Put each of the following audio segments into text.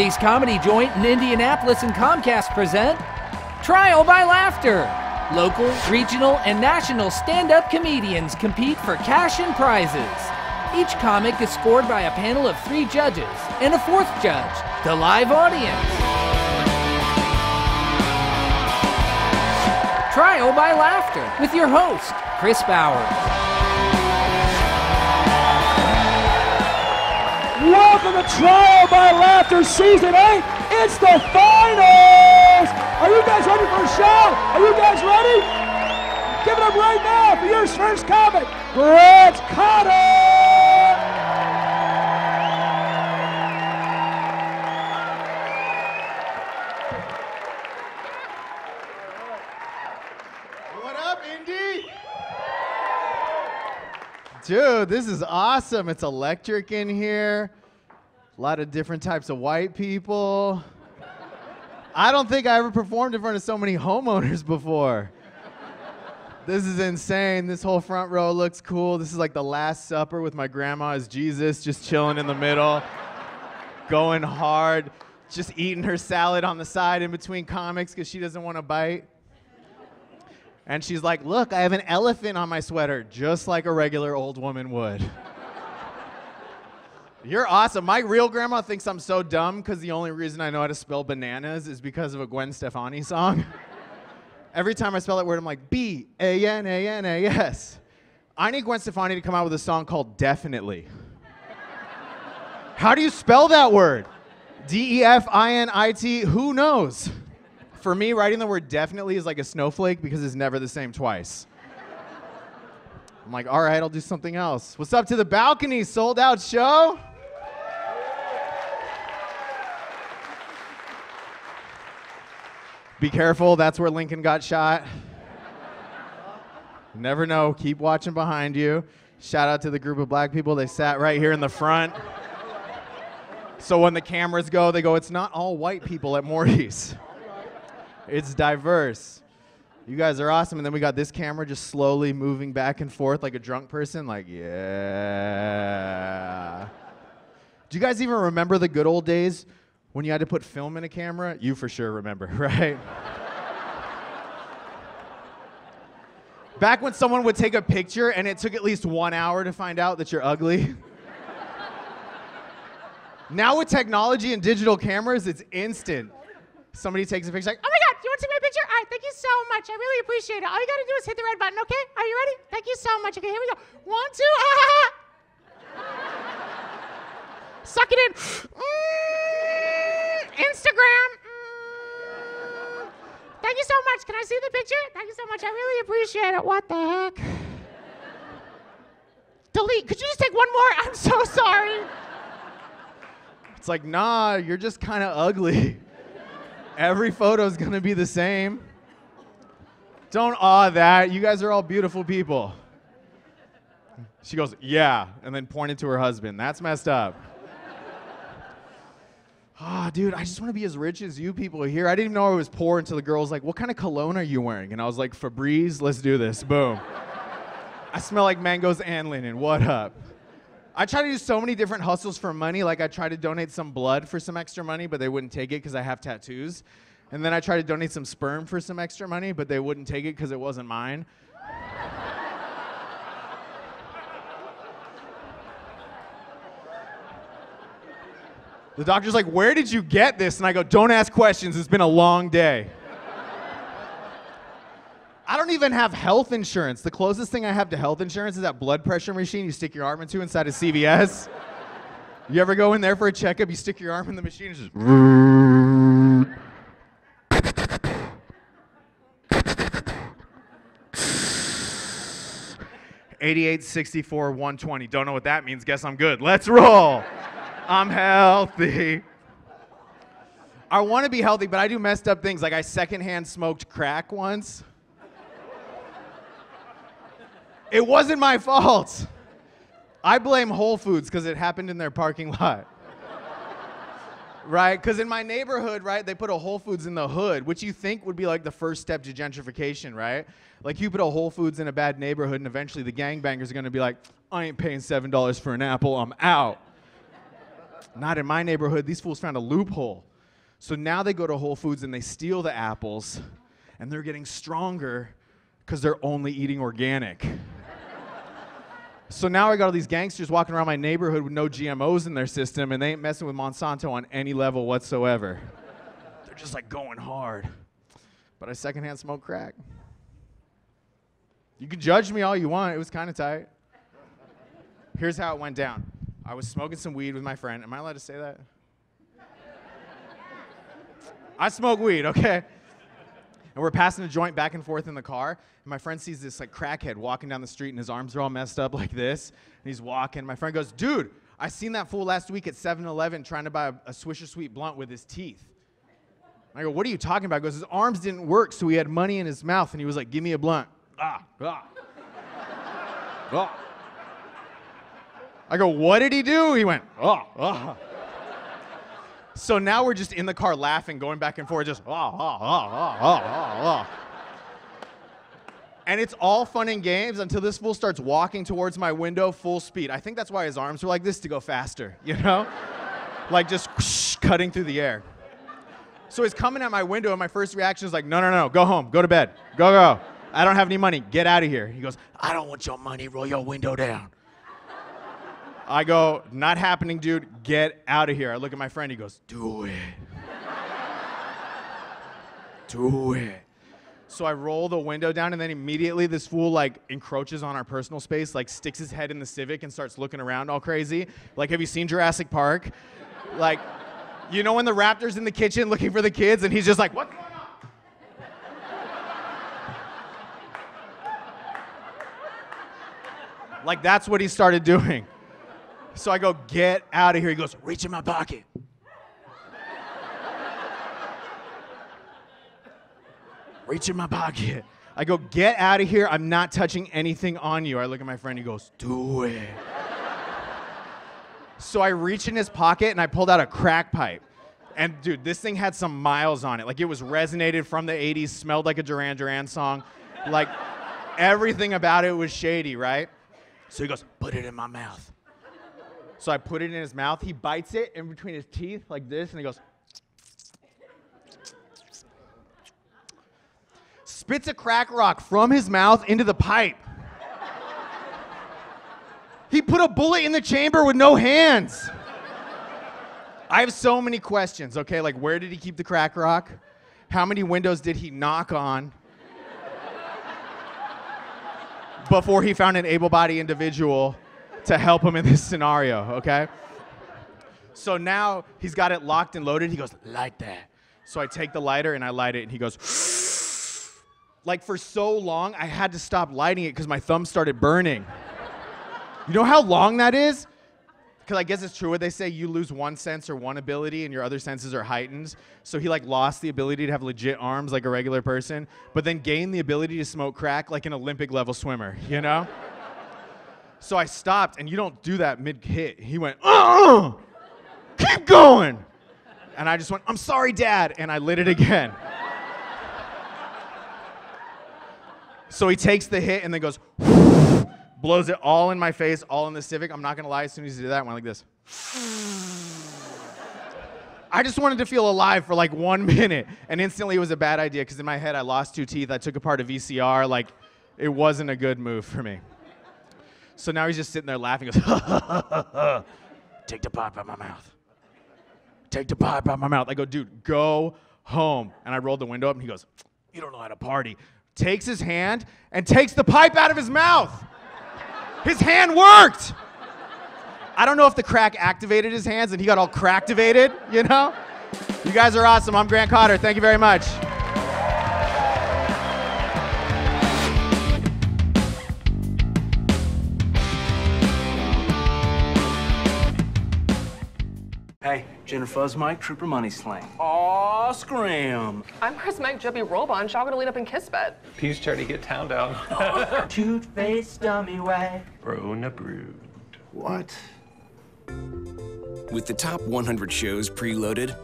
Northeast Comedy Joint in Indianapolis and Comcast present Trial by Laughter. Local, regional, and national stand up comedians compete for cash and prizes. Each comic is scored by a panel of three judges and a fourth judge, the live audience. Trial by Laughter with your host, Chris Bowers. Welcome to Trial by Laughter Season 8. It's the finals. Are you guys ready for a show? Are you guys ready? Give it up right now for your first comic, Brett Cotter. Dude, this is awesome. It's electric in here. A lot of different types of white people. I don't think I ever performed in front of so many homeowners before. This is insane. This whole front row looks cool. This is like the Last Supper with my grandma as Jesus, just chilling in the middle, going hard, just eating her salad on the side in between comics because she doesn't want to bite. And she's like, Look, I have an elephant on my sweater, just like a regular old woman would. You're awesome. My real grandma thinks I'm so dumb because the only reason I know how to spell bananas is because of a Gwen Stefani song. Every time I spell that word, I'm like, B A N A N A S. I need Gwen Stefani to come out with a song called Definitely. How do you spell that word? D E F I N I T, who knows? For me, writing the word definitely is like a snowflake because it's never the same twice. I'm like, all right, I'll do something else. What's up to the balcony? Sold out show? Be careful, that's where Lincoln got shot. Never know. Keep watching behind you. Shout out to the group of black people. They sat right here in the front. So when the cameras go, they go, it's not all white people at Morty's. It's diverse. You guys are awesome. And then we got this camera just slowly moving back and forth like a drunk person. Like, yeah. Do you guys even remember the good old days when you had to put film in a camera? You for sure remember, right? Back when someone would take a picture and it took at least one hour to find out that you're ugly. now with technology and digital cameras, it's instant. Somebody takes a picture like, Oh my God, you want to take my picture? All right, thank you so much. I really appreciate it. All you got to do is hit the red button, okay? Are you ready? Thank you so much. Okay, here we go. One, two, ah! Suck it in. Mm, Instagram. Mm. Thank you so much. Can I see the picture? Thank you so much. I really appreciate it. What the heck? Delete. Could you just take one more? I'm so sorry. It's like, nah, you're just kind of ugly. Every photo is gonna be the same. Don't awe that. You guys are all beautiful people. She goes, yeah, and then pointed to her husband. That's messed up. Ah, dude, I just want to be as rich as you people here. I didn't even know I was poor until the girl was like, what kind of cologne are you wearing? And I was like, Febreze, let's do this. Boom. I smell like mangoes and linen. What up? I try to do so many different hustles for money. Like I tried to donate some blood for some extra money, but they wouldn't take it because I have tattoos. And then I tried to donate some sperm for some extra money, but they wouldn't take it because it wasn't mine. the doctor's like, Where did you get this? And I go, Don't ask questions. It's been a long day. Don't even have health insurance. The closest thing I have to health insurance is that blood pressure machine you stick your arm into inside of CVS. You ever go in there for a checkup, you stick your arm in the machine, it's just. Eighty-eight, sixty-four, one twenty. Don't know what that means. Guess I'm good. Let's roll. I'm healthy. I want to be healthy, but I do messed up things. Like I secondhand smoked crack once. It wasn't my fault. I blame Whole Foods because it happened in their parking lot. right? Because in my neighborhood, right, they put a Whole Foods in the hood, which you think would be like the first step to gentrification, right? Like you put a Whole Foods in a bad neighborhood, and eventually the gangbangers are gonna be like, I ain't paying seven dollars for an apple, I'm out. Not in my neighborhood. These fools found a loophole. So now they go to Whole Foods and they steal the apples, and they're getting stronger because they're only eating organic. So now I got all these gangsters walking around my neighborhood with no GMOs in their system, and they ain't messing with Monsanto on any level whatsoever. they're just like going hard. But I secondhand smoke crack. You can judge me all you want. It was kind of tight. Here's how it went down. I was smoking some weed with my friend. Am I allowed to say that? I smoke weed, okay? And we're passing a joint back and forth in the car, and my friend sees this like crackhead walking down the street, and his arms are all messed up like this. And he's walking. My friend goes, "Dude, I seen that fool last week at 7-Eleven trying to buy a, a Swisher Sweet blunt with his teeth." I go, "What are you talking about?" He goes, "His arms didn't work, so he had money in his mouth, and he was like, give me a blunt." Ah, ah, ah. I go, what did he do? He went, oh, oh. So now we're just in the car laughing, going back and forth, just, oh, oh, oh, oh, oh, oh, oh. And it's all fun and games until this fool starts walking towards my window full speed. I think that's why his arms were like this to go faster, you know? like just whoosh, cutting through the air. So he's coming at my window, and my first reaction is like, no, no, no, go home, go to bed, go, go. I don't have any money, get out of here. He goes, I don't want your money, roll your window down. I go, not happening, dude. Get out of here. I look at my friend. He goes, do it. do it. So I roll the window down, and then immediately this fool like encroaches on our personal space, like sticks his head in the Civic and starts looking around all crazy. Like, have you seen Jurassic Park? Like, you know when the raptor's in the kitchen looking for the kids, and he's just like, what's going on? like that's what he started doing. So I go, get out of here. He goes, reach in my pocket. reach in my pocket. I go, get out of here. I'm not touching anything on you. I look at my friend. He goes, do it. so I reach in his pocket and I pulled out a crack pipe. And dude, this thing had some miles on it. Like it was resonated from the 80s, smelled like a Duran Duran song. Like everything about it was shady, right? So he goes, put it in my mouth. So I put it in his mouth. He bites it in between his teeth like this, and he goes, spits a crack rock from his mouth into the pipe. he put a bullet in the chamber with no hands. I have so many questions, okay? Like, where did he keep the crack rock? How many windows did he knock on? before he found an able bodied individual to help him in this scenario, okay? So now he's got it locked and loaded. He goes, light that. So I take the lighter and I light it, and he goes, like for so long, I had to stop lighting it because my thumb started burning. You know how long that is? Because I guess it's true what they say you lose one sense or one ability and your other senses are heightened. So he like lost the ability to have legit arms like a regular person, but then gained the ability to smoke crack like an Olympic level swimmer, you know? So I stopped, and you don't do that mid hit. He went, uh, keep going. And I just went, I'm sorry, Dad. And I lit it again. so he takes the hit and then goes, blows it all in my face, all in the Civic. I'm not gonna lie, as soon as he did that, I went like this. I just wanted to feel alive for like one minute, and instantly it was a bad idea because in my head I lost two teeth. I took apart a VCR. Like, it wasn't a good move for me. So now he's just sitting there laughing. Goes, take the pipe out of my mouth. Take the pipe out of my mouth. I go, dude, go home. And I rolled the window up and he goes, you don't know how to party. Takes his hand and takes the pipe out of his mouth. His hand worked. I don't know if the crack activated his hands and he got all cracktivated, you know? You guys are awesome. I'm Grant Cotter. Thank you very much. Hey, Fuzz Mike, Trooper Money Slang. Aw, scram. I'm Chris Mike, Joby Robon. Y'all gonna lead up in Kiss Bed. Peace charity get town down. Toothpaste dummy way. Bro na brood. What? With the top 100 shows preloaded,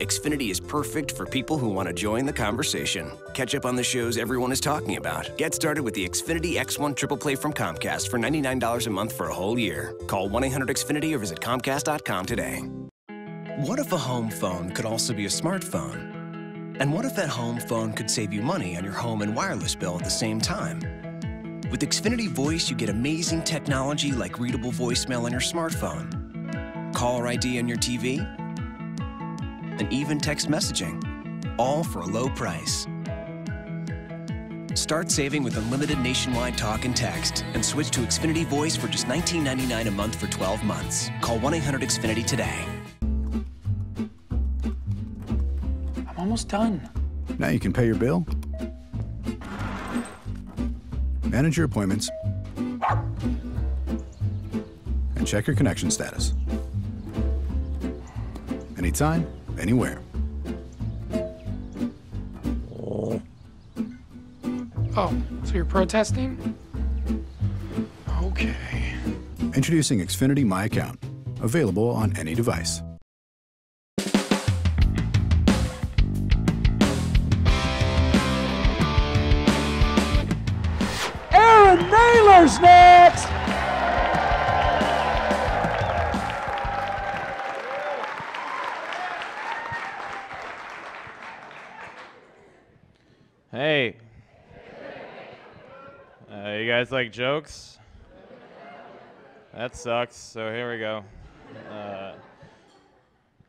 Xfinity is perfect for people who want to join the conversation. Catch up on the shows everyone is talking about. Get started with the Xfinity X1 Triple Play from Comcast for $99 a month for a whole year. Call 1 800 Xfinity or visit Comcast.com today. What if a home phone could also be a smartphone? And what if that home phone could save you money on your home and wireless bill at the same time? With Xfinity Voice, you get amazing technology like readable voicemail on your smartphone, caller ID on your TV, and even text messaging, all for a low price. Start saving with unlimited nationwide talk and text and switch to Xfinity Voice for just $19.99 a month for 12 months. Call 1 800 Xfinity today. Almost done. Now you can pay your bill, manage your appointments, and check your connection status. Anytime, anywhere. Oh, so you're protesting? Okay. Introducing Xfinity My Account, available on any device. Aaron Naylor's next. Hey. Uh, you guys like jokes? That sucks. So here we go. Uh,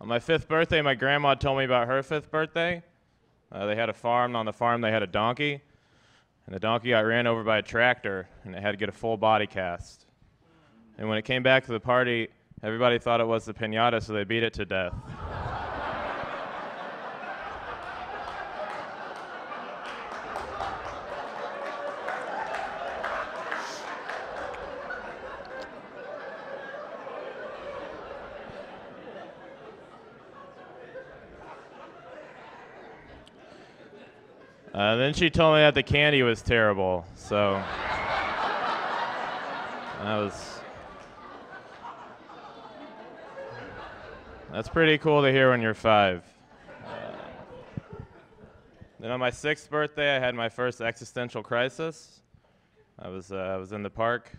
on my fifth birthday, my grandma told me about her fifth birthday. Uh, they had a farm. On the farm, they had a donkey. And the donkey got ran over by a tractor, and it had to get a full body cast. And when it came back to the party, everybody thought it was the pinata, so they beat it to death. Uh, then she told me that the candy was terrible. So that was that's pretty cool to hear when you're five. Uh, then on my sixth birthday, I had my first existential crisis. I was uh, I was in the park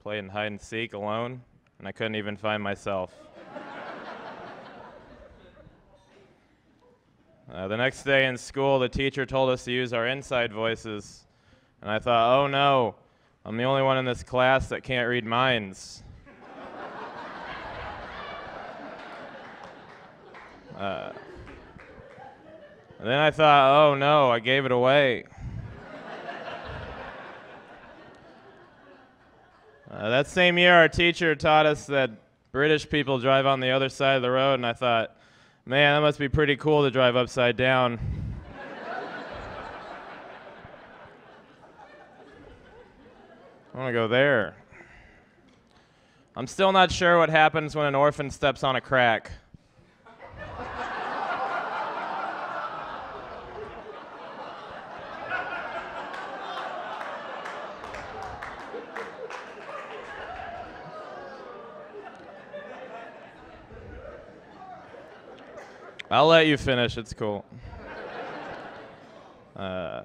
playing hide and seek alone, and I couldn't even find myself. Uh, the next day in school, the teacher told us to use our inside voices, and I thought, oh no, I'm the only one in this class that can't read minds. Uh, then I thought, oh no, I gave it away. Uh, that same year, our teacher taught us that British people drive on the other side of the road, and I thought, Man, that must be pretty cool to drive upside down. I want to go there. I'm still not sure what happens when an orphan steps on a crack. I'll let you finish. It's cool. Uh,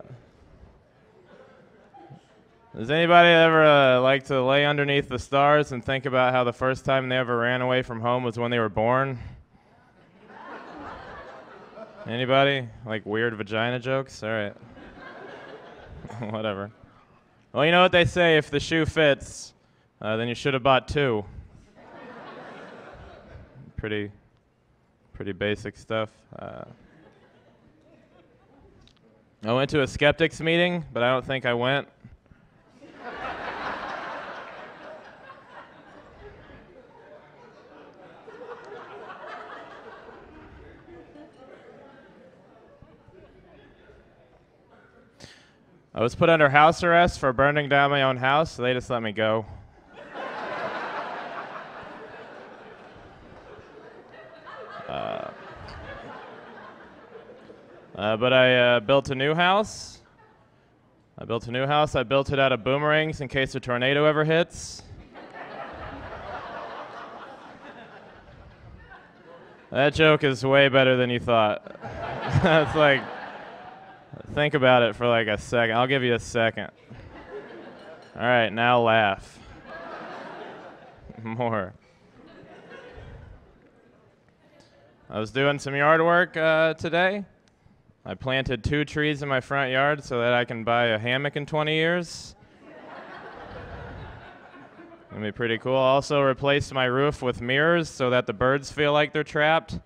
does anybody ever uh, like to lay underneath the stars and think about how the first time they ever ran away from home was when they were born? Anybody? Like weird vagina jokes? All right. Whatever. Well, you know what they say if the shoe fits, uh, then you should have bought two. Pretty pretty basic stuff. Uh, I went to a skeptics meeting, but I don't think I went. I was put under house arrest for burning down my own house, so they just let me go. Uh, but I uh, built a new house. I built a new house. I built it out of boomerangs in case a tornado ever hits. that joke is way better than you thought. That's like, think about it for like a second. I'll give you a second. All right, now laugh. More. I was doing some yard work uh, today. I planted two trees in my front yard so that I can buy a hammock in 20 years. That'd be pretty cool. Also replaced my roof with mirrors so that the birds feel like they're trapped.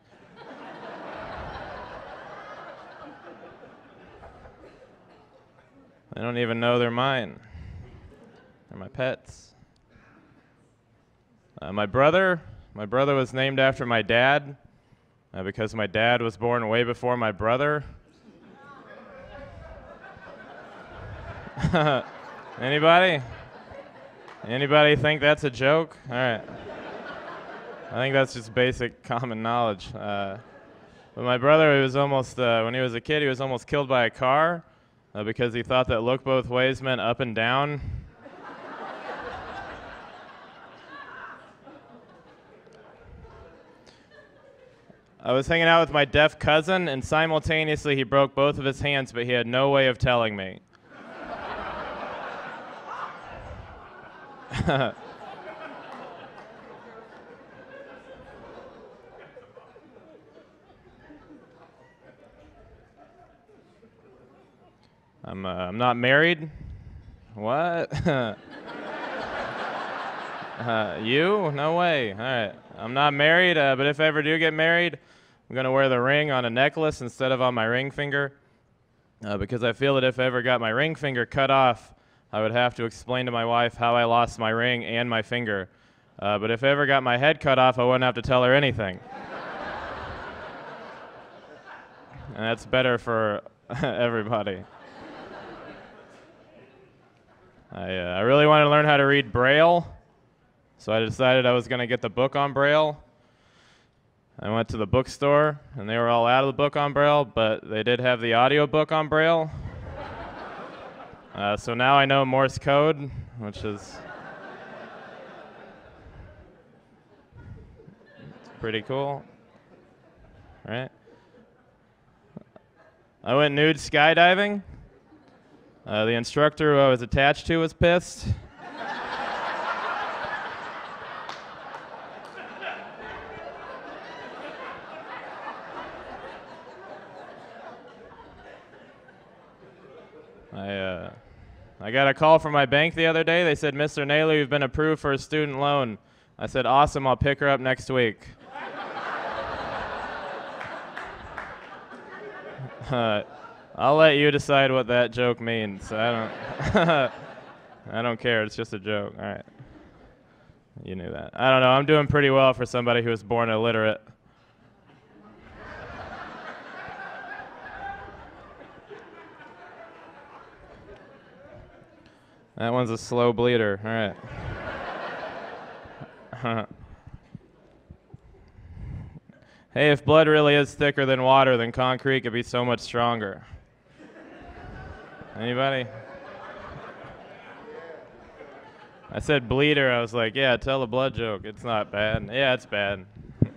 I don't even know they're mine. They're my pets. Uh, my brother, my brother was named after my dad uh, because my dad was born way before my brother. Anybody? Anybody think that's a joke? All right. I think that's just basic common knowledge. Uh, but my brother, he was almost, uh, when he was a kid, he was almost killed by a car uh, because he thought that look both ways meant up and down. I was hanging out with my deaf cousin, and simultaneously he broke both of his hands, but he had no way of telling me. I'm, uh, I'm not married. What? uh, you? No way. All right. I'm not married, uh, but if I ever do get married, I'm going to wear the ring on a necklace instead of on my ring finger. Uh, because I feel that if I ever got my ring finger cut off, I would have to explain to my wife how I lost my ring and my finger. Uh, but if I ever got my head cut off, I wouldn't have to tell her anything. and that's better for everybody. I, uh, I really wanted to learn how to read Braille, so I decided I was going to get the book on Braille. I went to the bookstore, and they were all out of the book on Braille, but they did have the audio book on Braille. Uh, so now I know Morse code, which is pretty cool, right? I went nude skydiving. Uh, the instructor who I was attached to was pissed. I, uh, I got a call from my bank the other day. They said, Mr. Naylor, you've been approved for a student loan. I said, awesome, I'll pick her up next week. uh, I'll let you decide what that joke means. I don't. I don't care. It's just a joke. All right. You knew that. I don't know. I'm doing pretty well for somebody who was born illiterate. That one's a slow bleeder. All right. hey, if blood really is thicker than water, then concrete could be so much stronger. Anybody? I said bleeder. I was like, yeah, tell a blood joke. It's not bad. Yeah, it's bad.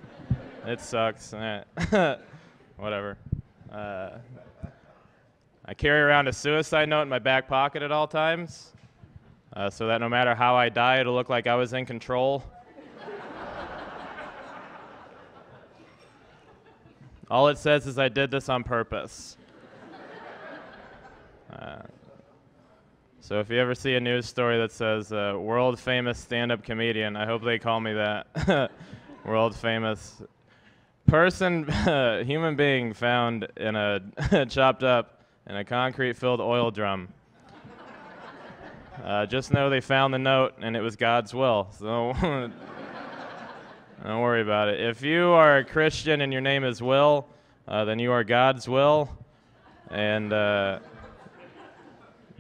it sucks. Whatever. Uh, I carry around a suicide note in my back pocket at all times, uh, so that no matter how I die, it'll look like I was in control. all it says is I did this on purpose. Uh, so if you ever see a news story that says uh, world famous stand-up comedian, I hope they call me that. world famous person, human being found in a chopped up in a concrete-filled oil drum. Uh, just know they found the note and it was God's will. So don't worry about it. If you are a Christian and your name is Will, uh, then you are God's will, and. Uh,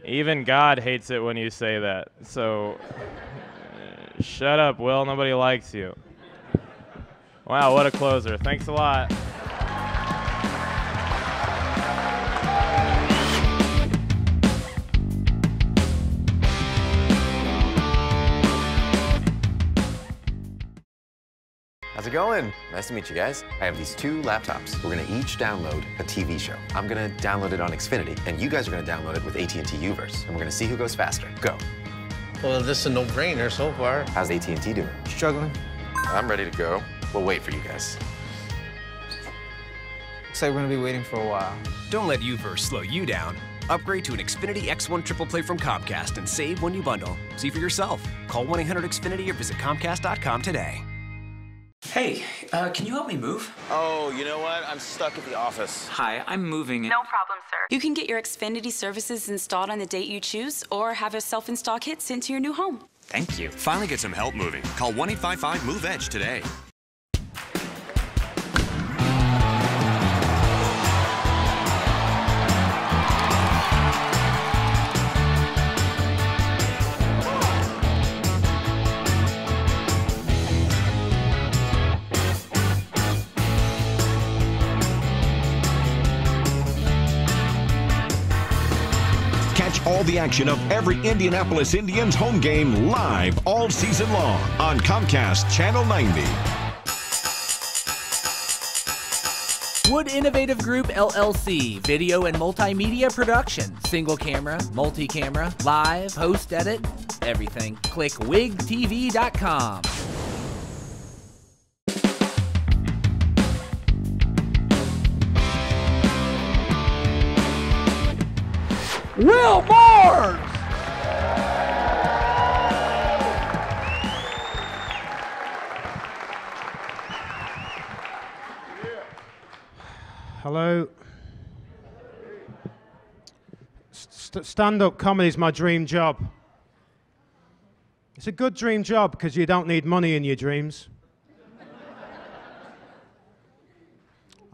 even God hates it when you say that. So shut up, Will. Nobody likes you. Wow, what a closer. Thanks a lot. It going? Nice to meet you guys. I have these two laptops. We're gonna each download a TV show. I'm gonna download it on Xfinity, and you guys are gonna download it with AT&T Uverse, and we're gonna see who goes faster. Go. Well, this is a no-brainer so far. How's AT&T doing? Struggling. I'm ready to go. We'll wait for you guys. Looks like we're gonna be waiting for a while. Don't let Uverse slow you down. Upgrade to an Xfinity X1 Triple Play from Comcast and save when you bundle. See for yourself. Call 1 800 Xfinity or visit Comcast.com today. Hey, uh, can you help me move? Oh, you know what? I'm stuck at the office. Hi, I'm moving. No problem, sir. You can get your Xfinity services installed on the date you choose or have a self install kit sent to your new home. Thank you. Finally get some help moving. Call 1 855 MOVE EDGE today. Action of every Indianapolis Indians home game live all season long on Comcast Channel 90. Wood Innovative Group LLC, video and multimedia production, single camera, multi camera, live, host edit, everything. Click wigtv.com. Will Mars! Hello. St- stand up comedy is my dream job. It's a good dream job because you don't need money in your dreams.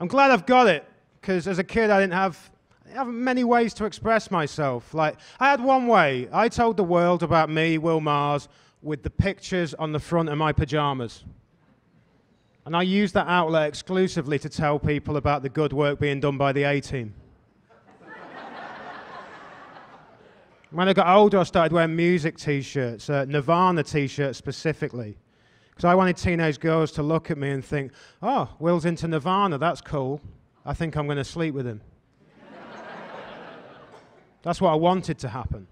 I'm glad I've got it because as a kid I didn't have have many ways to express myself. Like I had one way. I told the world about me, Will Mars, with the pictures on the front of my pajamas. And I used that outlet exclusively to tell people about the good work being done by the A team. when I got older, I started wearing music t shirts, uh, Nirvana t shirts specifically. Because I wanted teenage girls to look at me and think, oh, Will's into Nirvana, that's cool. I think I'm going to sleep with him. That's what I wanted to happen.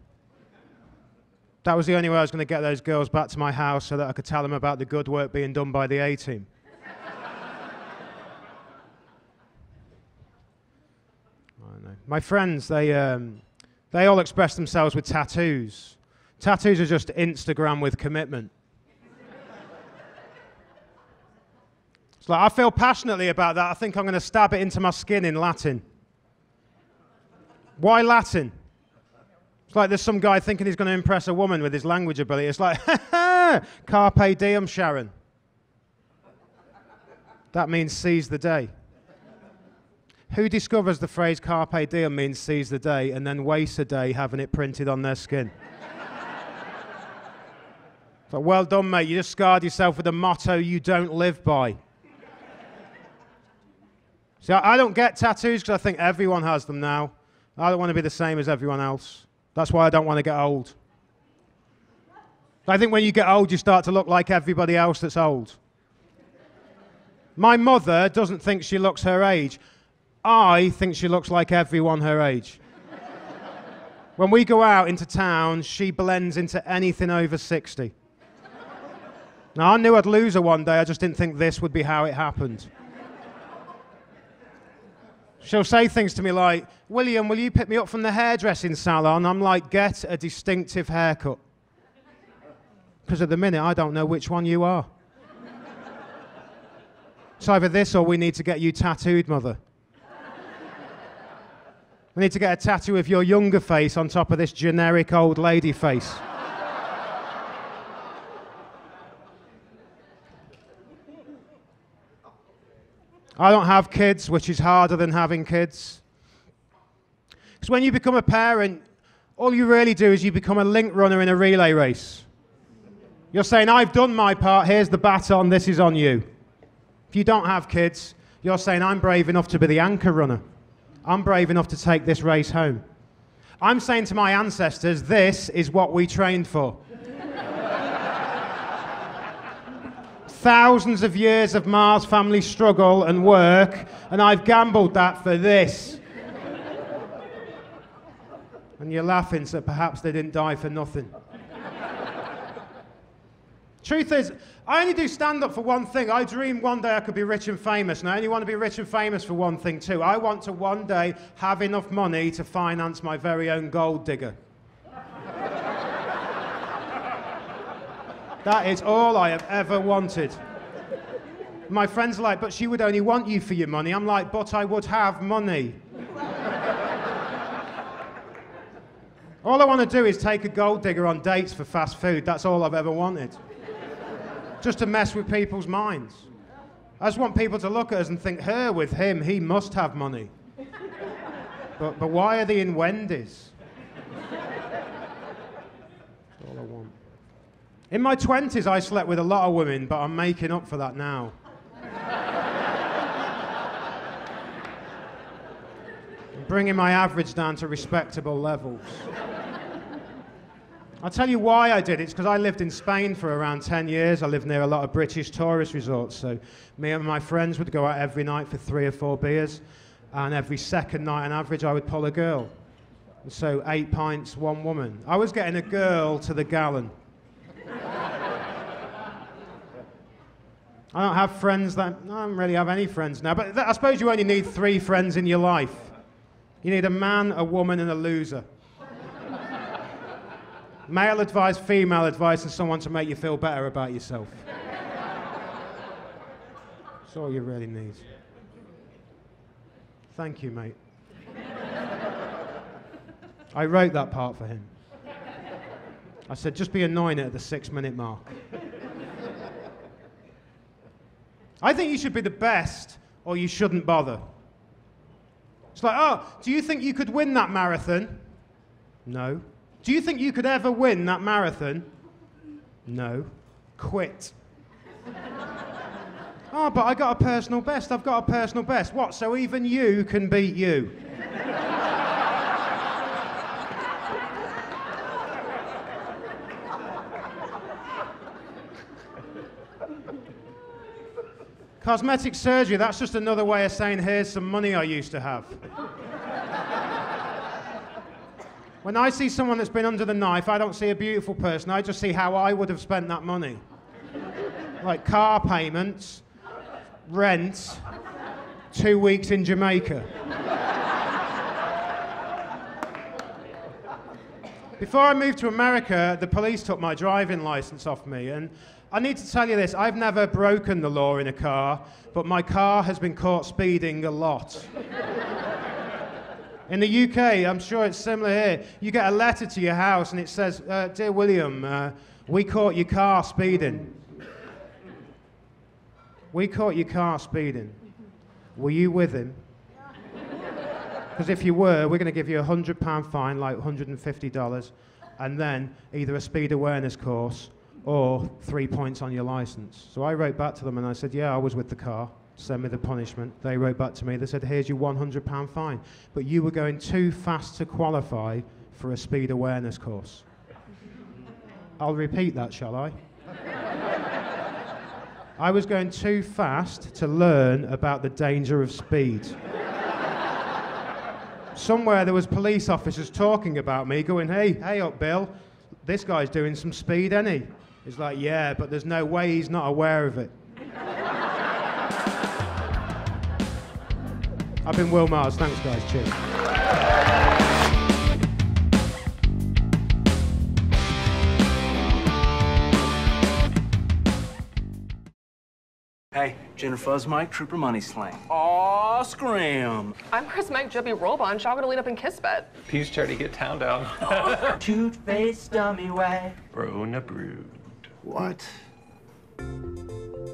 That was the only way I was going to get those girls back to my house so that I could tell them about the good work being done by the A team. My friends, they, um, they all express themselves with tattoos. Tattoos are just Instagram with commitment. It's like, I feel passionately about that. I think I'm going to stab it into my skin in Latin. Why Latin? It's like there's some guy thinking he's going to impress a woman with his language ability. It's like, carpe diem, Sharon. That means seize the day. Who discovers the phrase carpe diem means seize the day and then wastes a day having it printed on their skin? but well done, mate. You just scarred yourself with a motto you don't live by. See, I don't get tattoos because I think everyone has them now. I don't want to be the same as everyone else. That's why I don't want to get old. I think when you get old, you start to look like everybody else that's old. My mother doesn't think she looks her age. I think she looks like everyone her age. when we go out into town, she blends into anything over 60. Now, I knew I'd lose her one day, I just didn't think this would be how it happened. She'll say things to me like, William, will you pick me up from the hairdressing salon? I'm like, get a distinctive haircut. Because at the minute, I don't know which one you are. It's either this or we need to get you tattooed, mother. We need to get a tattoo of your younger face on top of this generic old lady face. I don't have kids, which is harder than having kids. Because when you become a parent, all you really do is you become a link runner in a relay race. You're saying, I've done my part, here's the baton, this is on you. If you don't have kids, you're saying, I'm brave enough to be the anchor runner. I'm brave enough to take this race home. I'm saying to my ancestors, this is what we trained for. Thousands of years of Mars family struggle and work, and I've gambled that for this. and you're laughing, so perhaps they didn't die for nothing. Truth is, I only do stand up for one thing. I dream one day I could be rich and famous, and I only want to be rich and famous for one thing too. I want to one day have enough money to finance my very own gold digger. That is all I have ever wanted. My friends like, but she would only want you for your money. I'm like, but I would have money. all I want to do is take a gold digger on dates for fast food. That's all I've ever wanted just to mess with people's minds. I just want people to look at us and think, her with him, he must have money. but, but why are they in Wendy's? That's all I want. In my 20s, I slept with a lot of women, but I'm making up for that now. I'm bringing my average down to respectable levels. I'll tell you why I did it. It's because I lived in Spain for around 10 years. I lived near a lot of British tourist resorts. So me and my friends would go out every night for three or four beers. And every second night on average, I would pull a girl. So eight pints, one woman. I was getting a girl to the gallon. I don't have friends that. I don't really have any friends now. But I suppose you only need three friends in your life. You need a man, a woman, and a loser. Male advice, female advice, and someone to make you feel better about yourself. That's all you really need. Thank you, mate. I wrote that part for him. I said, just be annoying at the six minute mark. I think you should be the best or you shouldn't bother. It's like, oh, do you think you could win that marathon? No. Do you think you could ever win that marathon? No. Quit. oh, but I got a personal best. I've got a personal best. What? So even you can beat you? Cosmetic surgery, that's just another way of saying, here's some money I used to have. When I see someone that's been under the knife, I don't see a beautiful person. I just see how I would have spent that money. like car payments, rent, two weeks in Jamaica. Before I moved to America, the police took my driving license off me. And I need to tell you this I've never broken the law in a car, but my car has been caught speeding a lot. In the UK, I'm sure it's similar here. You get a letter to your house and it says, uh, Dear William, uh, we caught your car speeding. We caught your car speeding. Were you with him? Because if you were, we're going to give you a £100 fine, like $150, and then either a speed awareness course or three points on your license. So I wrote back to them and I said, Yeah, I was with the car send me the punishment. They wrote back to me, they said, here's your £100 fine. But you were going too fast to qualify for a speed awareness course. I'll repeat that, shall I? I was going too fast to learn about the danger of speed. Somewhere there was police officers talking about me, going, hey, hey up, Bill. This guy's doing some speed, he? He's like, yeah, but there's no way he's not aware of it. I've been Will Mars. Thanks, guys. Cheers. Hey, Jennifer Mike, Trooper Money Slang. Aw, scram. I'm Chris Mike Jubby Robon, shall to lead up in Kisbet. Peace charity get town down. Toot face dummy way. Rona brood. What?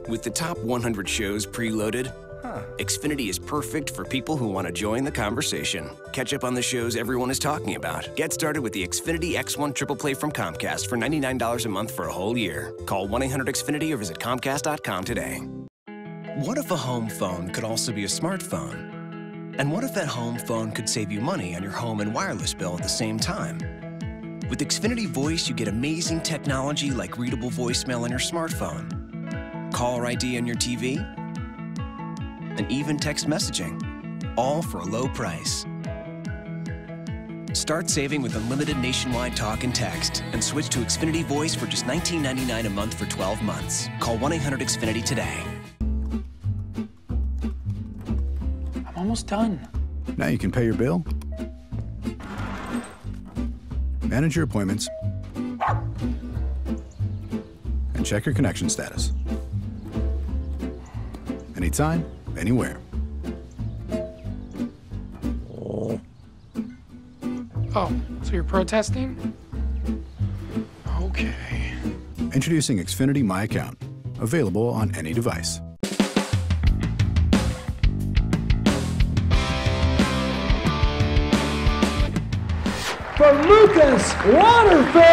With the top 100 shows preloaded, Huh. Xfinity is perfect for people who want to join the conversation. Catch up on the shows everyone is talking about. Get started with the Xfinity X1 Triple Play from Comcast for $99 a month for a whole year. Call 1 800 Xfinity or visit Comcast.com today. What if a home phone could also be a smartphone? And what if that home phone could save you money on your home and wireless bill at the same time? With Xfinity Voice, you get amazing technology like readable voicemail on your smartphone, caller ID on your TV, and even text messaging, all for a low price. Start saving with unlimited nationwide talk and text and switch to Xfinity Voice for just $19.99 a month for 12 months. Call 1 800 Xfinity today. I'm almost done. Now you can pay your bill, manage your appointments, and check your connection status. Anytime, anywhere. Oh, so you're protesting? Okay. Introducing Xfinity My Account, available on any device. For Lucas Waterfield.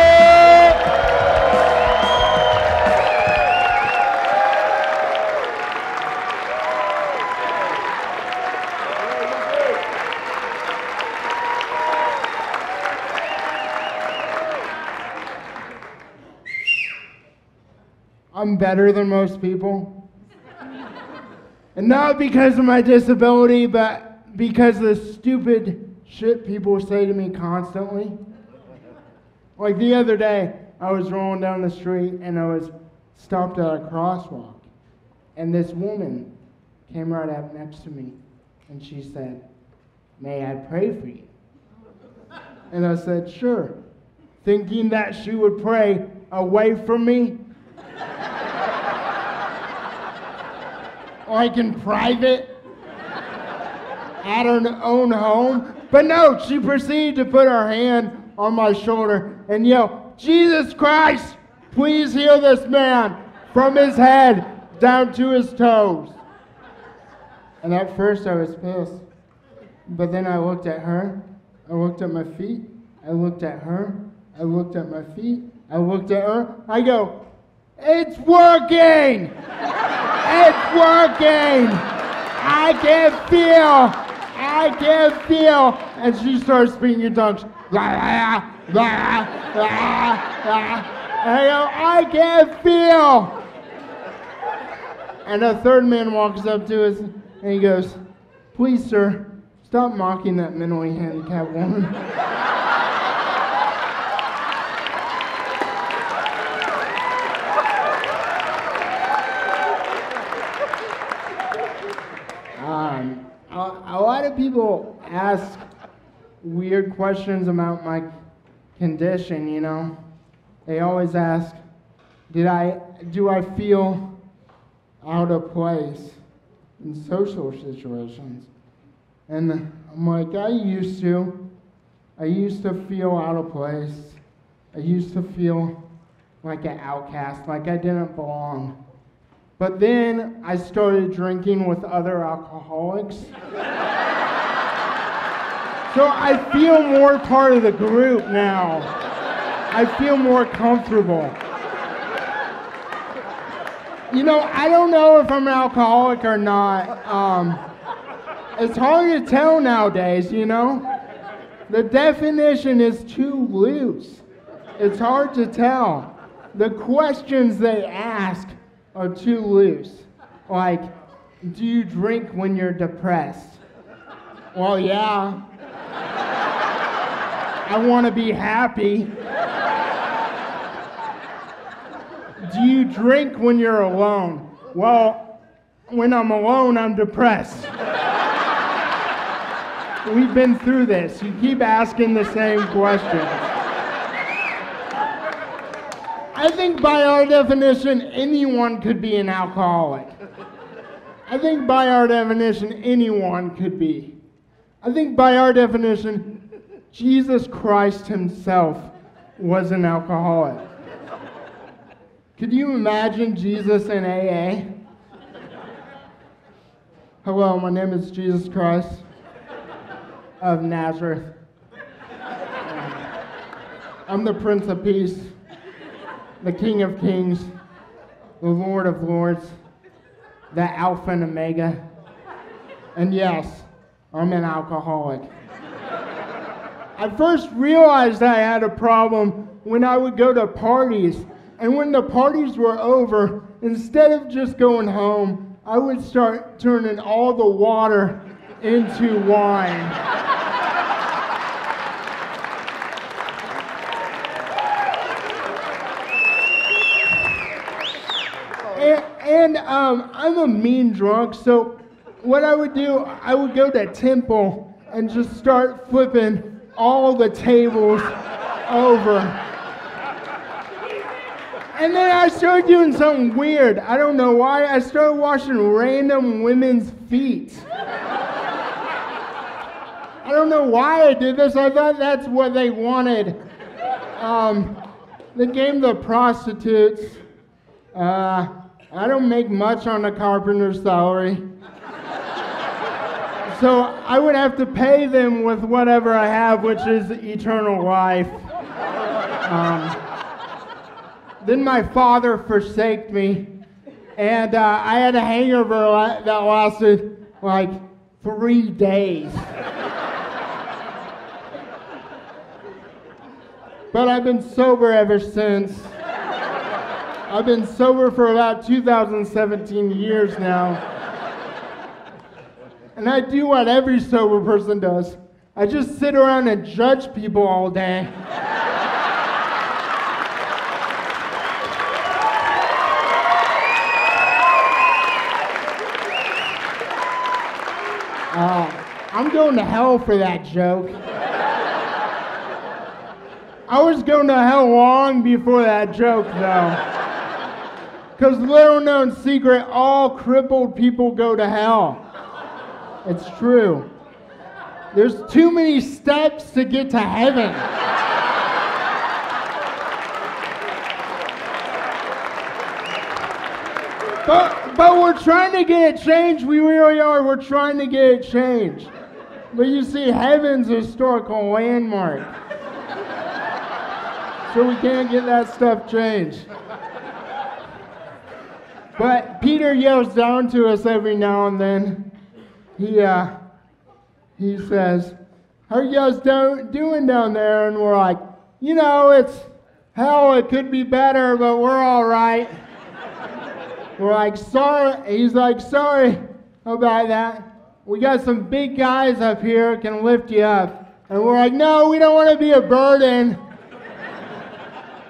I'm better than most people. and not because of my disability, but because of the stupid shit people say to me constantly. Like the other day, I was rolling down the street and I was stopped at a crosswalk. And this woman came right up next to me and she said, May I pray for you? And I said, Sure. Thinking that she would pray away from me like in private at her own home. But no, she proceeded to put her hand on my shoulder and yell, Jesus Christ, please heal this man from his head down to his toes. And at first I was pissed. But then I looked at her, I looked at my feet, I looked at her, I looked at my feet, I looked at her, I go, it's working! It's working! I can feel! I can't feel! And she starts speaking in tongues. And I go, I can't feel! And a third man walks up to us and he goes, Please, sir, stop mocking that mentally handicapped woman. Um, a, a of people ask weird questions about my condition, you know. They always ask, did I, do I feel out of place in social situations? And I'm like, I used to. I used to feel out of place. I used to feel like an outcast, like I didn't belong. But then I started drinking with other alcoholics. so I feel more part of the group now. I feel more comfortable. You know, I don't know if I'm an alcoholic or not. Um, it's hard to tell nowadays, you know? The definition is too loose. It's hard to tell. The questions they ask are too loose. Like, do you drink when you're depressed? Well, yeah. I want to be happy. Do you drink when you're alone? Well, when I'm alone, I'm depressed. We've been through this. You keep asking the same questions. I think by our definition, anyone could be an alcoholic. I think by our definition, anyone could be. I think by our definition, Jesus Christ himself was an alcoholic. Could you imagine Jesus in AA? Hello, my name is Jesus Christ of Nazareth. I'm the Prince of Peace, the King of Kings, the Lord of Lords, the Alpha and Omega. And yes, I'm an alcoholic. I first realized I had a problem when I would go to parties. And when the parties were over, instead of just going home, I would start turning all the water into wine. And, and um, I'm a mean drunk, so what I would do, I would go to Temple and just start flipping all the tables over. And then I started doing something weird. I don't know why. I started washing random women's feet. I don't know why I did this. I thought that's what they wanted. Um, the game The Prostitutes. Uh, I don't make much on a carpenter's salary. So I would have to pay them with whatever I have, which is eternal life. Um, then my father forsaked me, and uh, I had a hangover that lasted like three days. but I've been sober ever since. I've been sober for about 2017 years now. And I do what every sober person does. I just sit around and judge people all day. Uh, I'm going to hell for that joke. I was going to hell long before that joke, though. Because, little known secret, all crippled people go to hell. It's true. There's too many steps to get to heaven. But, but we're trying to get it changed. We really are. We're trying to get it changed. But you see, heaven's a historical landmark. So we can't get that stuff changed. But Peter yells down to us every now and then. He, uh, he says, How are you guys do- doing down there? And we're like, You know, it's hell, it could be better, but we're all right. We're like, sorry. He's like, sorry about that. We got some big guys up here can lift you up. And we're like, no, we don't want to be a burden.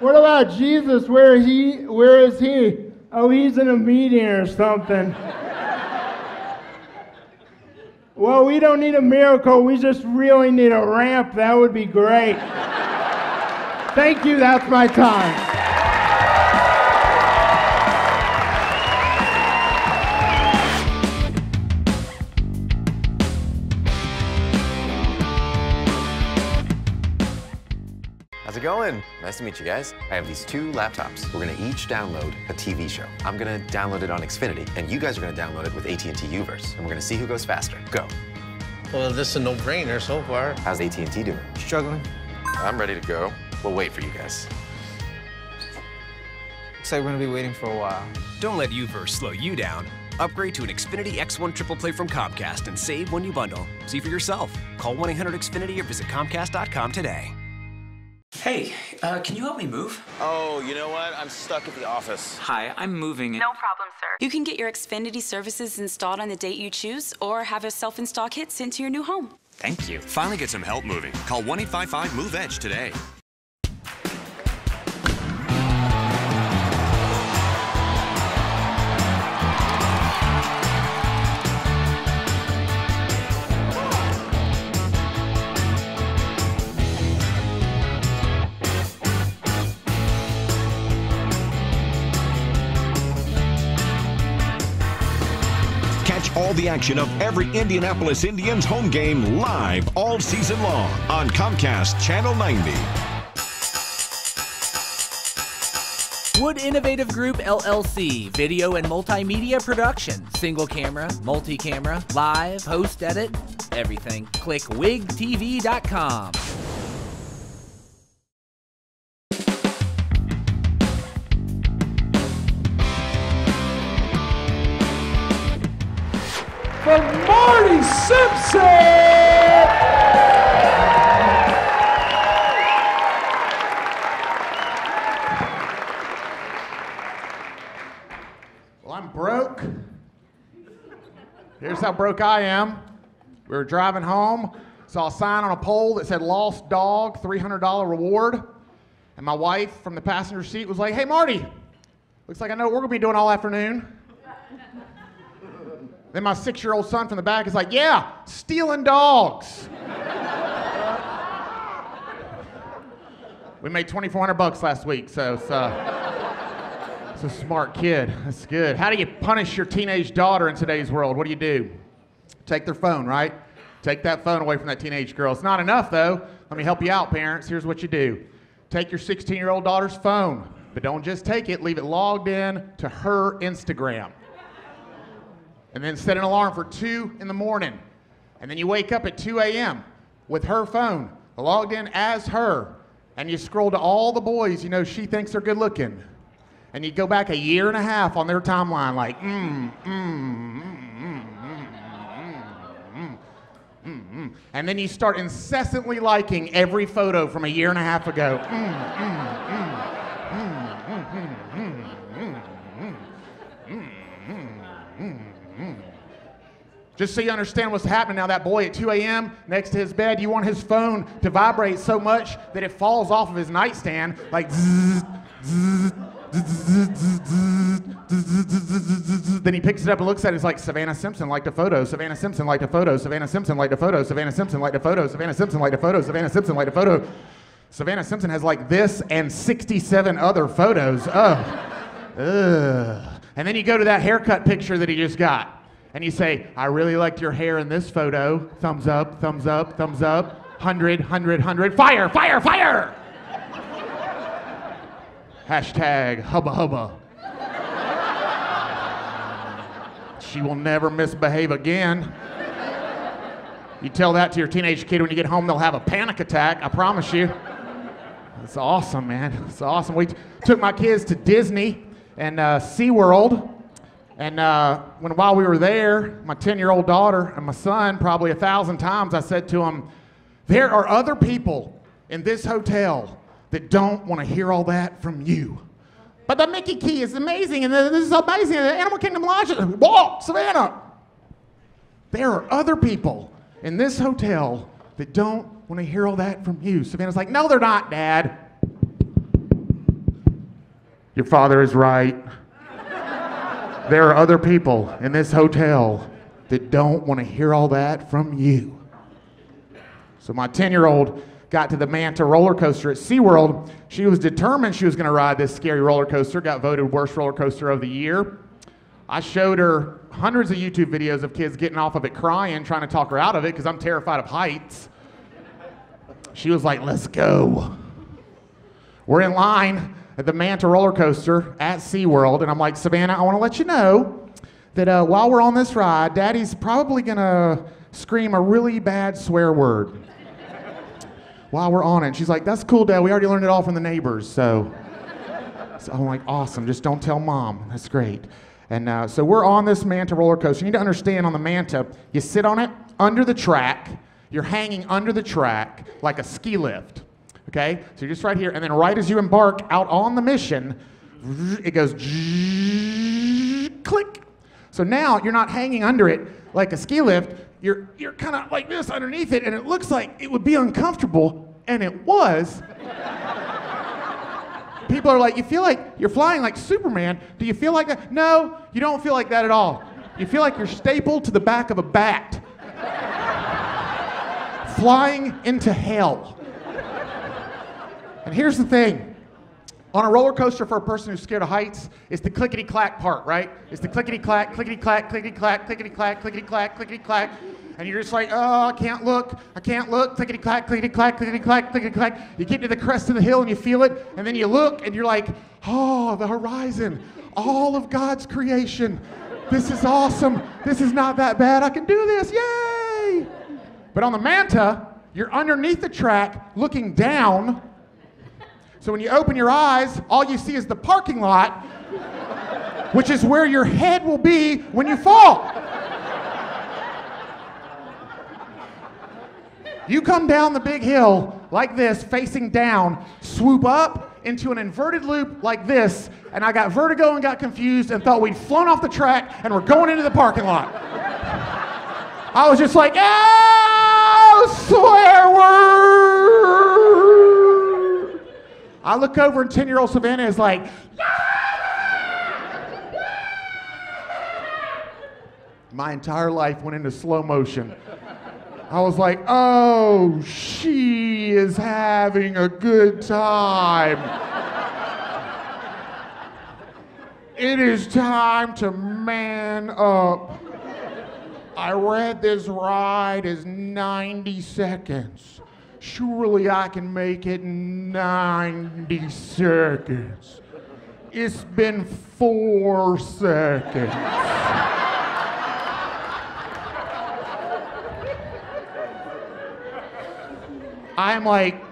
What about Jesus? Where he? Where is he? Oh, he's in a meeting or something. well, we don't need a miracle. We just really need a ramp. That would be great. Thank you. That's my time. Going? Nice to meet you guys. I have these two laptops. We're gonna each download a TV show. I'm gonna download it on Xfinity, and you guys are gonna download it with AT&T Uverse, and we're gonna see who goes faster. Go. Well, this is a no-brainer so far. How's AT&T doing? Struggling. I'm ready to go. We'll wait for you guys. Looks like we're gonna be waiting for a while. Don't let Uverse slow you down. Upgrade to an Xfinity X1 Triple Play from Comcast and save when you bundle. See for yourself. Call 1-800-XFINITY or visit Comcast.com today. Hey, uh, can you help me move? Oh, you know what? I'm stuck at the office. Hi, I'm moving. No problem, sir. You can get your Xfinity services installed on the date you choose or have a self install kit sent to your new home. Thank you. Finally get some help moving. Call 1 855 MOVE EDGE today. All the action of every Indianapolis Indians home game live all season long on Comcast Channel 90. Wood Innovative Group LLC, video and multimedia production, single camera, multi camera, live, host edit, everything. Click wigtv.com. For Marty Simpson! Well, I'm broke. Here's how broke I am. We were driving home, saw a sign on a pole that said lost dog, $300 reward. And my wife from the passenger seat was like, hey, Marty, Looks like I know what we're gonna be doing all afternoon. Then my six year old son from the back is like, Yeah, stealing dogs. we made 2,400 bucks last week, so it's, uh, it's a smart kid. That's good. How do you punish your teenage daughter in today's world? What do you do? Take their phone, right? Take that phone away from that teenage girl. It's not enough, though. Let me help you out, parents. Here's what you do take your 16 year old daughter's phone, but don't just take it, leave it logged in to her Instagram and then set an alarm for 2 in the morning. And then you wake up at 2 a.m. with her phone logged in as her, and you scroll to all the boys you know she thinks are good looking. And you go back a year and a half on their timeline, like, mm, mm, mm, Mm-hmm. And then you start incessantly liking every photo from a year and a half ago. Mm-hmm. Just so you understand what's happening now, that boy at 2 a.m. next to his bed, you want his phone to vibrate so much that it falls off of his nightstand, like zzz, then he picks it up and looks at it. It's like Savannah Simpson photo. Savannah Simpson photo. Savannah Simpson photo. Savannah Simpson photo. Savannah Simpson photo. Savannah Simpson photo. Savannah Simpson has like this and 67 other photos. Oh, ugh. And then you go to that haircut picture that he just got, and you say, "I really liked your hair in this photo. Thumbs up, thumbs up, thumbs up. Hundred, hundred, hundred. Fire, fire, fire!" Hashtag hubba hubba. she will never misbehave again. You tell that to your teenage kid when you get home, they'll have a panic attack, I promise you. It's awesome, man. It's awesome. We t- took my kids to Disney and uh, SeaWorld. And uh, when, while we were there, my 10 year old daughter and my son, probably a thousand times, I said to them, There are other people in this hotel that don't want to hear all that from you. But the Mickey Key is amazing, and this is amazing. The Animal Kingdom Lodge, whoa, Savannah. There are other people in this hotel that don't want to hear all that from you. Savannah's like, no, they're not, Dad. Your father is right. There are other people in this hotel that don't want to hear all that from you. So my 10 year old got to the Manta roller coaster at SeaWorld. She was determined she was going to ride this scary roller coaster, got voted worst roller coaster of the year. I showed her hundreds of YouTube videos of kids getting off of it crying, trying to talk her out of it because I'm terrified of heights. She was like, let's go. We're in line at the Manta roller coaster at SeaWorld, and I'm like, Savannah, I want to let you know that uh, while we're on this ride, Daddy's probably going to scream a really bad swear word while we're on it. And she's like, that's cool, Dad. We already learned it all from the neighbors. So, so I'm like, awesome. Just don't tell mom. That's great. And uh, so we're on this Manta roller coaster. You need to understand on the Manta, you sit on it under the track. You're hanging under the track like a ski lift. Okay? So you're just right here. And then right as you embark out on the mission, it goes click. So now you're not hanging under it like a ski lift. You're, you're kind of like this underneath it, and it looks like it would be uncomfortable, and it was. People are like, you feel like you're flying like Superman. Do you feel like that? No, you don't feel like that at all. You feel like you're stapled to the back of a bat, flying into hell. And here's the thing on a roller coaster for a person who's scared of heights, it's the clickety clack part, right? It's the clickety clack, clickety clack, clickety clack, clickety clack, clickety clack, clickety clack. And you're just like, oh, I can't look, I can't look, clickety clack, clickety clack, clickety clack, clickety clack. You get to the crest of the hill and you feel it, and then you look and you're like, oh, the horizon, all of God's creation. This is awesome. This is not that bad. I can do this. Yay! But on the Manta, you're underneath the track looking down. So when you open your eyes, all you see is the parking lot, which is where your head will be when you fall. You come down the big hill like this, facing down, swoop up into an inverted loop like this, and I got vertigo and got confused and thought we'd flown off the track and we're going into the parking lot. I was just like, oh, swear word. I look over and 10 year old Savannah is like, my entire life went into slow motion. I was like, oh, she is having a good time. it is time to man up. I read this ride is 90 seconds. Surely I can make it 90 seconds. It's been four seconds. I'm like,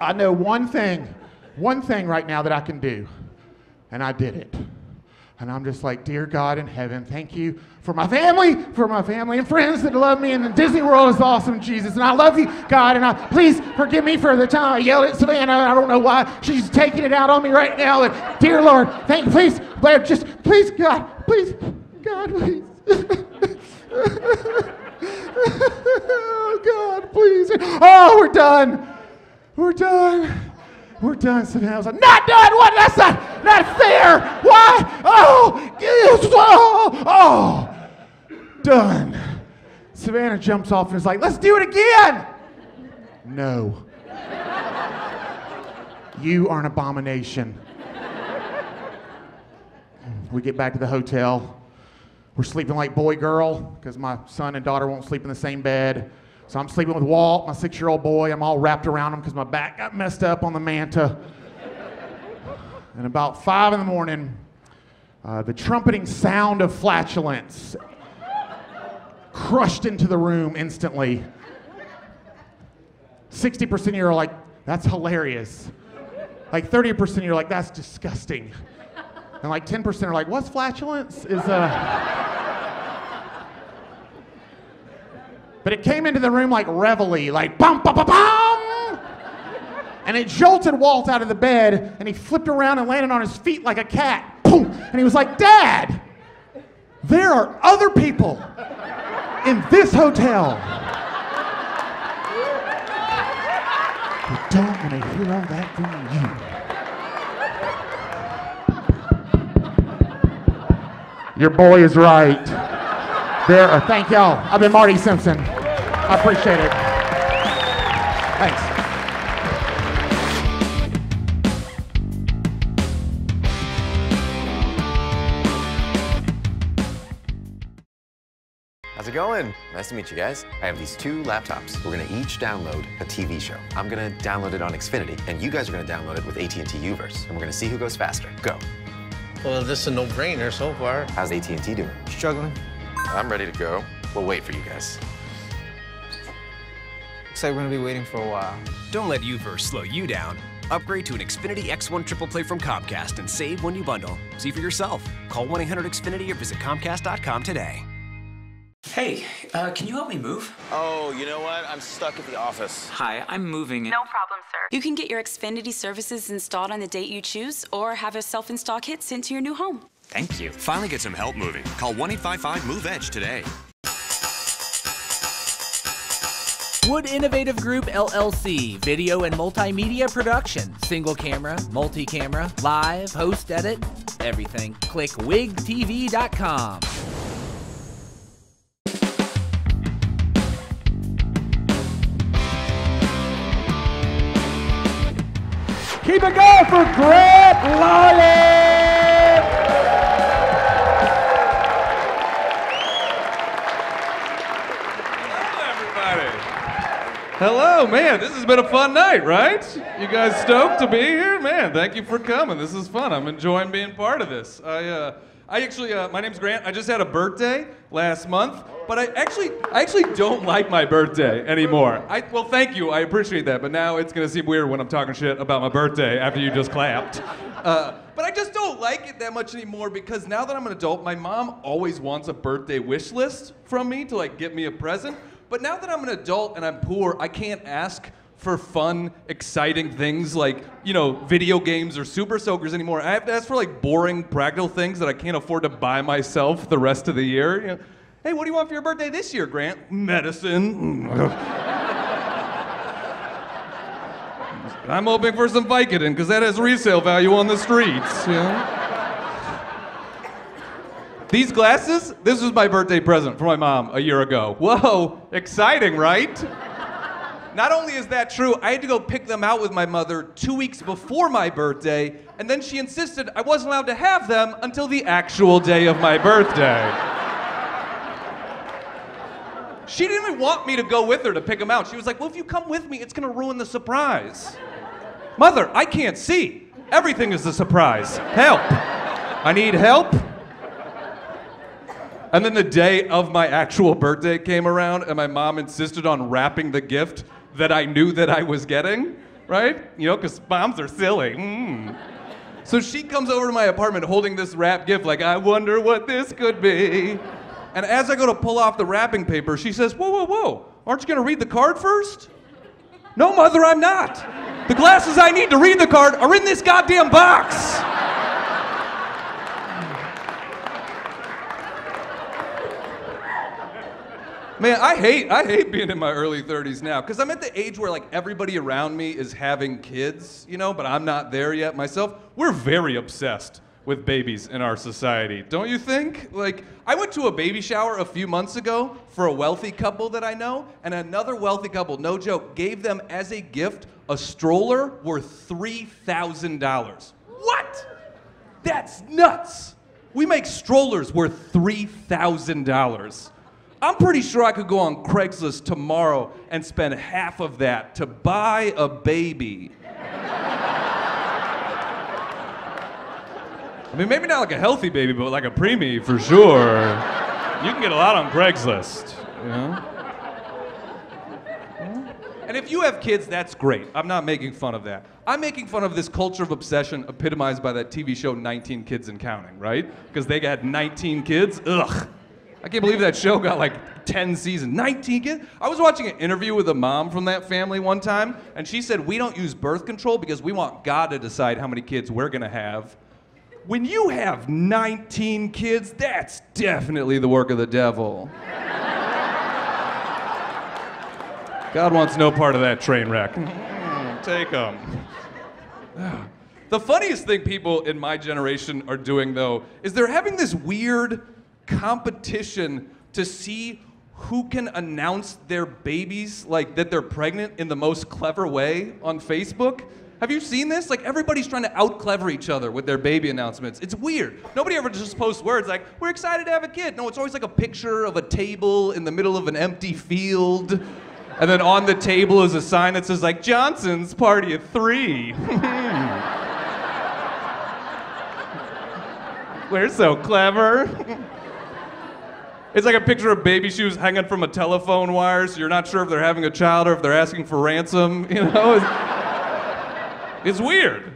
I know one thing, one thing right now that I can do. And I did it. And I'm just like, Dear God in heaven, thank you for my family, for my family and friends that love me. And the Disney World is awesome, Jesus. And I love you, God. And I, please forgive me for the time I yelled at Savannah. I don't know why she's taking it out on me right now. And dear Lord, thank you. Please, Blair, just please, God, please, God, please. oh, God, please. Oh, we're done. We're done. We're done. Savannah was like, not done. What? That's not, not fair. Why? Oh, oh, oh, done. Savannah jumps off and is like, let's do it again. No. You are an abomination. We get back to the hotel. We're sleeping like boy girl because my son and daughter won't sleep in the same bed. So I'm sleeping with Walt, my six year old boy. I'm all wrapped around him because my back got messed up on the manta. and about five in the morning, uh, the trumpeting sound of flatulence crushed into the room instantly. 60% of you are like, that's hilarious. Like 30% of you are like, that's disgusting. And like 10% are like, what's flatulence? Is uh But it came into the room like reveille, like bum bum bum bum. And it jolted Walt out of the bed, and he flipped around and landed on his feet like a cat. Boom! And he was like, Dad, there are other people in this hotel. who don't want to hear all that from you. Your boy is right. There, uh, thank y'all. I've been Marty Simpson. I appreciate it. Thanks. How's it going? Nice to meet you guys. I have these two laptops. We're gonna each download a TV show. I'm gonna download it on Xfinity, and you guys are gonna download it with AT&T Uverse, and we're gonna see who goes faster. Go. Well, this is a no-brainer so far. How's AT&T doing? Struggling. I'm ready to go. We'll wait for you guys. Looks like we're gonna be waiting for a while. Don't let Uverse slow you down. Upgrade to an Xfinity X1 Triple Play from Comcast and save when you bundle. See for yourself. Call 1-800-XFINITY or visit Comcast.com today. Hey, uh, can you help me move? Oh, you know what? I'm stuck at the office. Hi, I'm moving. No problem, sir. You can get your Xfinity services installed on the date you choose or have a self-install kit sent to your new home. Thank you. Finally get some help moving. Call 1 855 MOVE EDGE today. Wood Innovative Group LLC, video and multimedia production, single camera, multi camera, live, post edit, everything. Click wigtv.com. Keep it going for Grant Lyon. Hello, man. This has been a fun night, right? You guys stoked to be here? Man, thank you for coming. This is fun. I'm enjoying being part of this. I, uh, I actually, uh, my name's Grant. I just had a birthday last month, but I actually, I actually don't like my birthday anymore. I, well, thank you. I appreciate that, but now it's gonna seem weird when I'm talking shit about my birthday after you just clapped. Uh, but I just don't like it that much anymore because now that I'm an adult, my mom always wants a birthday wish list from me to like get me a present. But now that I'm an adult and I'm poor, I can't ask for fun, exciting things like, you know, video games or super soakers anymore. I have to ask for like boring, practical things that I can't afford to buy myself the rest of the year. You know, hey, what do you want for your birthday this year, Grant? Medicine. I'm hoping for some Vicodin because that has resale value on the streets. You know? These glasses, this was my birthday present for my mom a year ago. Whoa, exciting, right? Not only is that true, I had to go pick them out with my mother two weeks before my birthday, and then she insisted I wasn't allowed to have them until the actual day of my birthday. She didn't even want me to go with her to pick them out. She was like, Well, if you come with me, it's gonna ruin the surprise. Mother, I can't see. Everything is a surprise. Help. I need help. And then the day of my actual birthday came around, and my mom insisted on wrapping the gift that I knew that I was getting, right? You know, because moms are silly. Mm. So she comes over to my apartment holding this wrapped gift, like, I wonder what this could be. And as I go to pull off the wrapping paper, she says, Whoa, whoa, whoa, aren't you gonna read the card first? No, mother, I'm not. The glasses I need to read the card are in this goddamn box. Man, I hate I hate being in my early 30s now because I'm at the age where like everybody around me is having kids, you know, but I'm not there yet myself. We're very obsessed with babies in our society, don't you think? Like I went to a baby shower a few months ago for a wealthy couple that I know, and another wealthy couple, no joke, gave them as a gift a stroller worth $3,000. What? That's nuts. We make strollers worth $3,000. I'm pretty sure I could go on Craigslist tomorrow and spend half of that to buy a baby. I mean, maybe not like a healthy baby, but like a preemie for sure. You can get a lot on Craigslist, you know? And if you have kids, that's great. I'm not making fun of that. I'm making fun of this culture of obsession epitomized by that TV show 19 Kids and Counting, right? Because they got 19 kids. Ugh. I can't believe that show got like 10 seasons. 19 kids? I was watching an interview with a mom from that family one time, and she said, We don't use birth control because we want God to decide how many kids we're gonna have. When you have 19 kids, that's definitely the work of the devil. God wants no part of that train wreck. Mm-hmm. Take them. The funniest thing people in my generation are doing, though, is they're having this weird competition to see who can announce their babies, like that they're pregnant, in the most clever way on Facebook. Have you seen this? Like everybody's trying to out clever each other with their baby announcements. It's weird. Nobody ever just posts words like, we're excited to have a kid. No, it's always like a picture of a table in the middle of an empty field. And then on the table is a sign that says like Johnson's party at three. we're so clever. It's like a picture of baby shoes hanging from a telephone wire, so you're not sure if they're having a child or if they're asking for ransom. You know, it's, it's weird.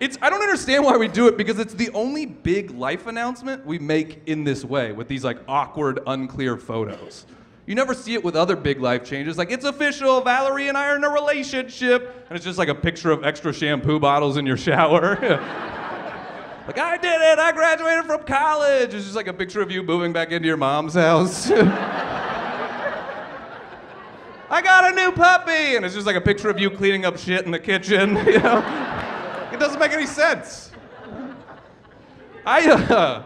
It's I don't understand why we do it because it's the only big life announcement we make in this way with these like awkward, unclear photos. You never see it with other big life changes, like it's official, Valerie and I are in a relationship, and it's just like a picture of extra shampoo bottles in your shower. Like, I did it, I graduated from college. It's just like a picture of you moving back into your mom's house. I got a new puppy! And it's just like a picture of you cleaning up shit in the kitchen, you know? It doesn't make any sense. I, uh,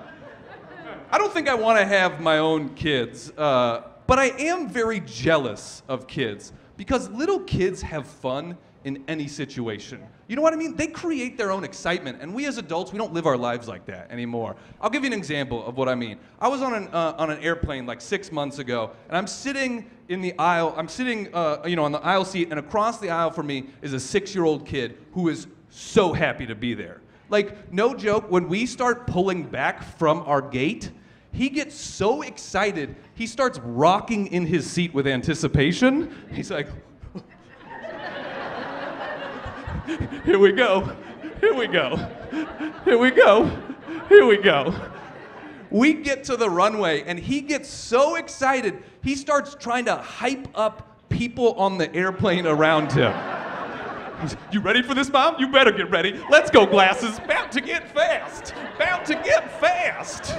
I don't think I want to have my own kids, uh, but I am very jealous of kids because little kids have fun in any situation. You know what I mean? They create their own excitement, and we as adults, we don't live our lives like that anymore. I'll give you an example of what I mean. I was on an, uh, on an airplane like six months ago, and I'm sitting in the aisle, I'm sitting, uh, you know, on the aisle seat, and across the aisle from me is a six-year-old kid who is so happy to be there. Like, no joke, when we start pulling back from our gate, he gets so excited, he starts rocking in his seat with anticipation. He's like, Here we go. Here we go. Here we go. Here we go. We get to the runway and he gets so excited, he starts trying to hype up people on the airplane around him. You ready for this, Mom? You better get ready. Let's go, glasses. Bound to get fast. Bound to get fast.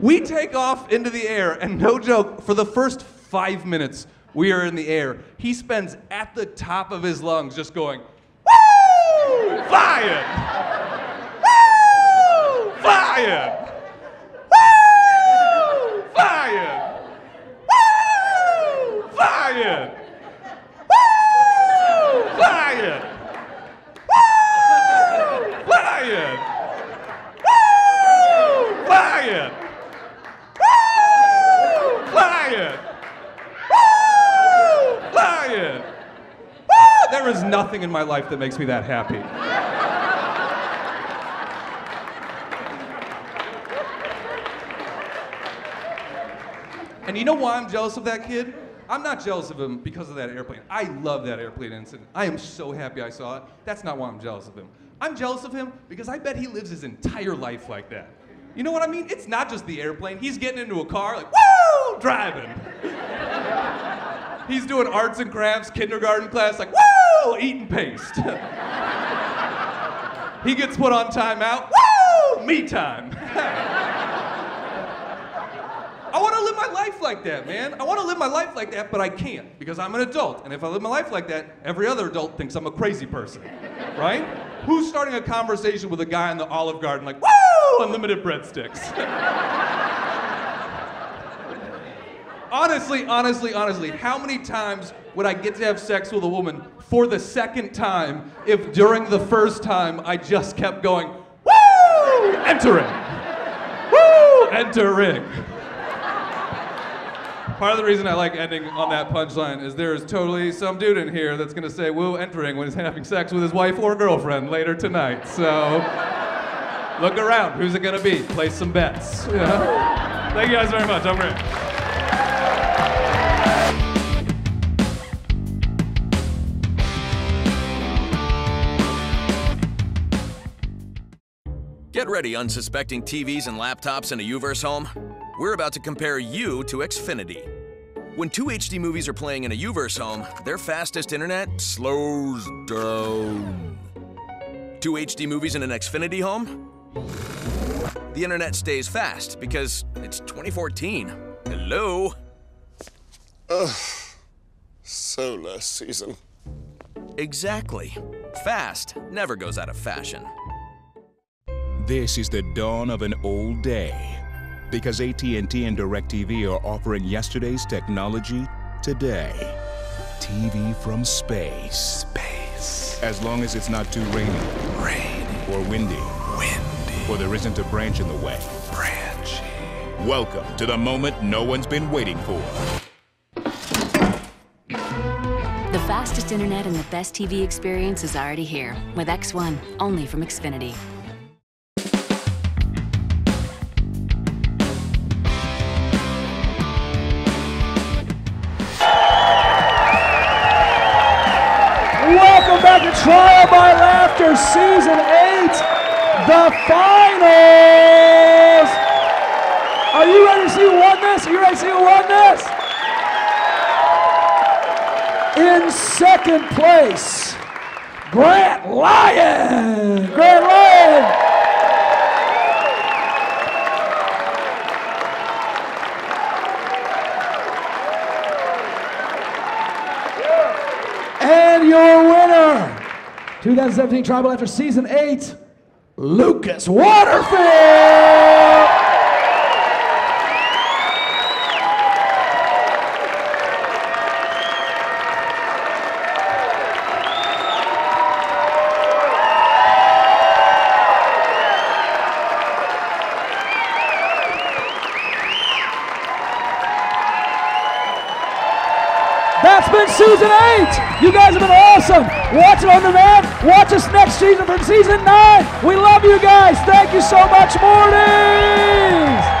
We take off into the air, and no joke, for the first five minutes, we are in the air. He spends at the top of his lungs just going, Woo! Flying! Woo! Flying! Woo! Flying! Woo! Flying! Woo! Flying! Woo! Flying! Woo! Flying! Woo! Flying! Woo! Flying! Woo! There is nothing in my life that makes me that happy. And you know why I'm jealous of that kid? I'm not jealous of him because of that airplane. I love that airplane incident. I am so happy I saw it. That's not why I'm jealous of him. I'm jealous of him because I bet he lives his entire life like that. You know what I mean? It's not just the airplane. He's getting into a car, like, woo, driving. He's doing arts and crafts, kindergarten class, like, woo, eating paste. he gets put on timeout, woo, me time. I want to live my life like that, man. I want to live my life like that, but I can't because I'm an adult. And if I live my life like that, every other adult thinks I'm a crazy person, right? Who's starting a conversation with a guy in the Olive Garden like, woo, unlimited breadsticks? honestly, honestly, honestly, how many times would I get to have sex with a woman for the second time if during the first time I just kept going, woo, entering, woo, entering? Part of the reason I like ending on that punchline is there is totally some dude in here that's gonna say woo entering when he's having sex with his wife or girlfriend later tonight. So look around. Who's it gonna be? Place some bets. know? Thank you guys very much. I'm Rick. Get ready, unsuspecting TVs and laptops in a Uverse home. We're about to compare you to Xfinity. When two HD movies are playing in a Uverse home, their fastest internet slows down. Two HD movies in an Xfinity home? The internet stays fast because it's 2014. Hello? Ugh. So last season. Exactly. Fast never goes out of fashion. This is the dawn of an old day because AT&T and DirecTV are offering yesterday's technology today. TV from space. Space. As long as it's not too rainy. Rainy. Or windy. Windy. Or there isn't a branch in the way. Branch. Welcome to the moment no one's been waiting for. The fastest internet and the best TV experience is already here with X1, only from Xfinity. Back to Trial by Laughter Season 8, the finals. Are you ready to see who won this? Are you ready to see who won this? In second place, Grant Lyon. Grant Lyon. 2017 Trial by Laughter Season 8, Lucas Waterfield. That's been season eight. You guys have been awesome. Watch it on demand. Watch us next season for season nine. We love you guys. Thank you so much, Mornings.